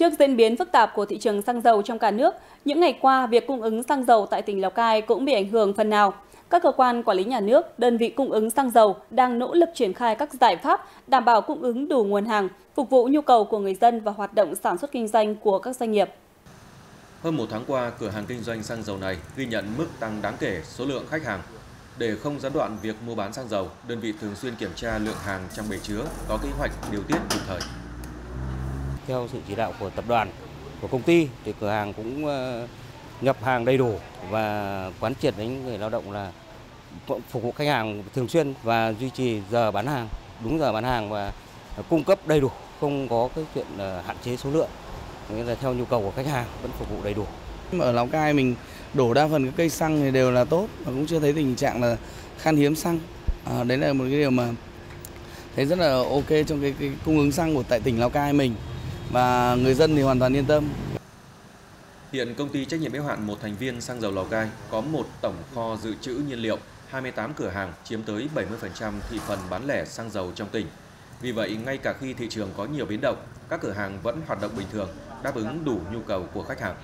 Trước diễn biến phức tạp của thị trường xăng dầu trong cả nước, những ngày qua việc cung ứng xăng dầu tại tỉnh Lào Cai cũng bị ảnh hưởng phần nào. Các cơ quan quản lý nhà nước, đơn vị cung ứng xăng dầu đang nỗ lực triển khai các giải pháp đảm bảo cung ứng đủ nguồn hàng, phục vụ nhu cầu của người dân và hoạt động sản xuất kinh doanh của các doanh nghiệp. Hơn một tháng qua, cửa hàng kinh doanh xăng dầu này ghi nhận mức tăng đáng kể số lượng khách hàng. Để không gián đoạn việc mua bán xăng dầu, đơn vị thường xuyên kiểm tra lượng hàng trong bể chứa, có kế hoạch điều tiết kịp thời. Theo sự chỉ đạo của tập đoàn, của công ty thì cửa hàng cũng ờ, nhập hàng đầy đủ và quán triệt đến người lao động là phục vụ khách hàng thường xuyên và duy trì giờ bán hàng đúng giờ bán hàng và cung cấp đầy đủ không có cái chuyện ờ, hạn chế số lượng. Nghĩa là theo nhu cầu của khách hàng vẫn phục vụ đầy đủ. Ở Lào Cai mình đổ đa phần các cây xăng thì đều là tốt và cũng chưa thấy tình trạng là khan hiếm xăng. À, đấy là một cái điều mà thấy rất là ok trong cái, cái cung ứng xăng của tại tỉnh Lào Cai mình và người dân thì hoàn toàn yên tâm Hiện công ty trách nhiệm hữu hạn một thành viên xăng dầu Lào Cai có một tổng kho dự trữ nhiên liệu, 28 cửa hàng chiếm tới 70% thị phần bán lẻ xăng dầu trong tỉnh. Vì vậy, ngay cả khi thị trường có nhiều biến động, các cửa hàng vẫn hoạt động bình thường, đáp ứng đủ nhu cầu của khách hàng.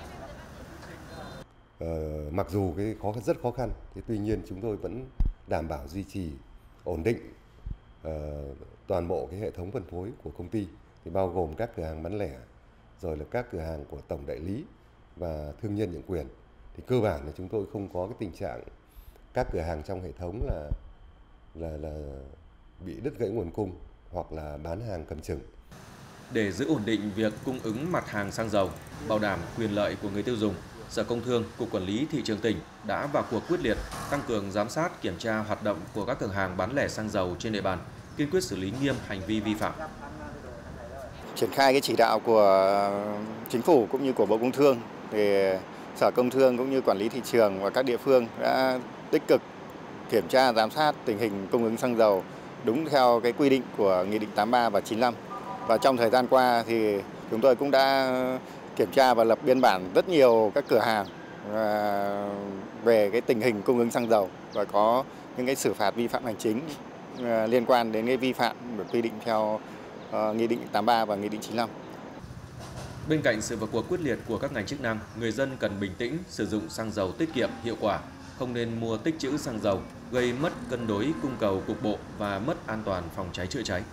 Ờ, mặc dù cái khó rất khó khăn, thì tuy nhiên chúng tôi vẫn đảm bảo duy trì ổn định uh, toàn bộ cái hệ thống phân phối của công ty, thì bao gồm các cửa hàng bán lẻ, rồi là các cửa hàng của tổng đại lý và thương nhân nhượng quyền thì cơ bản là chúng tôi không có cái tình trạng các cửa hàng trong hệ thống là là là bị đứt gãy nguồn cung hoặc là bán hàng cầm chừng. Để giữ ổn định việc cung ứng mặt hàng xăng dầu, bảo đảm quyền lợi của người tiêu dùng, Sở Công Thương, Cục Quản lý Thị trường tỉnh đã vào cuộc quyết liệt tăng cường giám sát kiểm tra hoạt động của các cửa hàng bán lẻ xăng dầu trên địa bàn, kiên quyết xử lý nghiêm hành vi vi phạm. Triển khai cái chỉ đạo của chính phủ cũng như của Bộ Công Thương thì Sở Công Thương cũng như quản lý thị trường và các địa phương đã tích cực kiểm tra, giám sát tình hình cung ứng xăng dầu đúng theo cái quy định của Nghị định 83 và 95. Và trong thời gian qua thì chúng tôi cũng đã kiểm tra và lập biên bản rất nhiều các cửa hàng à, về cái tình hình cung ứng xăng dầu và có những cái xử phạt vi phạm hành chính à, liên quan đến cái vi phạm được quy định theo Ờ, Nghị định 83 và Nghị định 95. Bên cạnh sự vào cuộc quyết liệt của các ngành chức năng, người dân cần bình tĩnh sử dụng xăng dầu tiết kiệm, hiệu quả, không nên mua tích trữ xăng dầu gây mất cân đối cung cầu cục bộ và mất an toàn phòng cháy chữa cháy.